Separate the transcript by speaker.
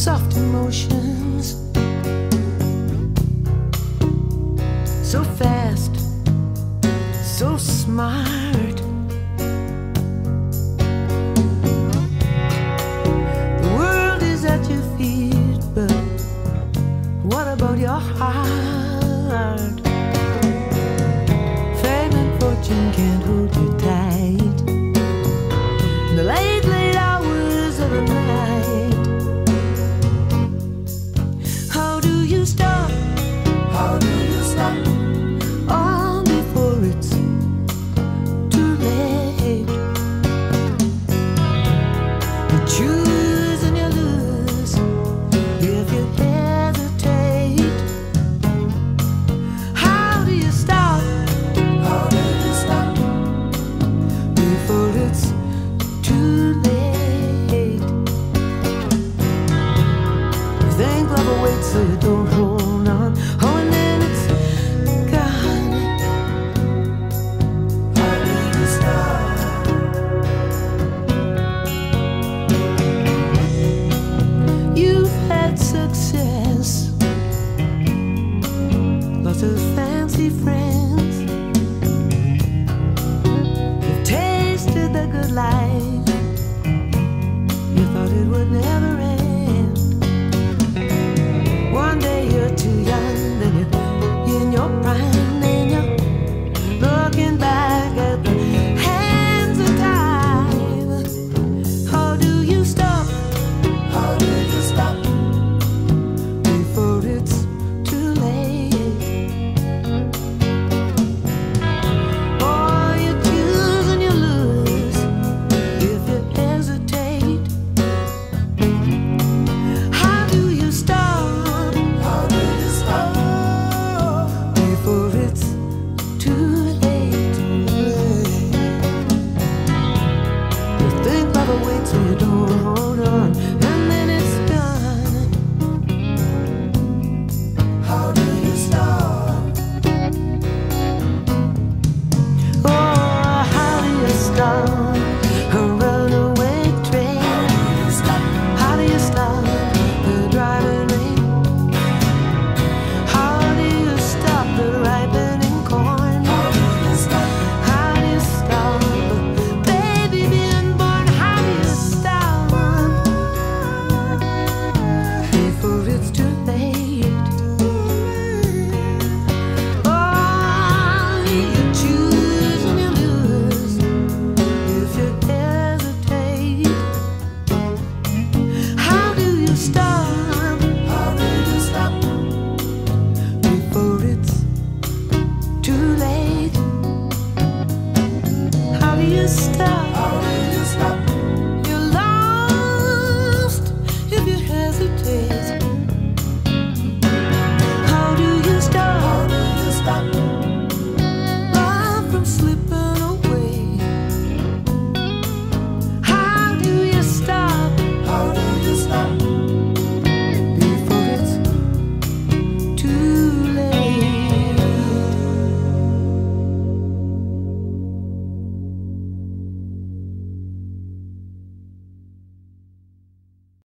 Speaker 1: soft emotions. So fast so smart. The world is at your feet but what about your heart? Fame and fortune can't hold you think love awaits the door. your prime. stop.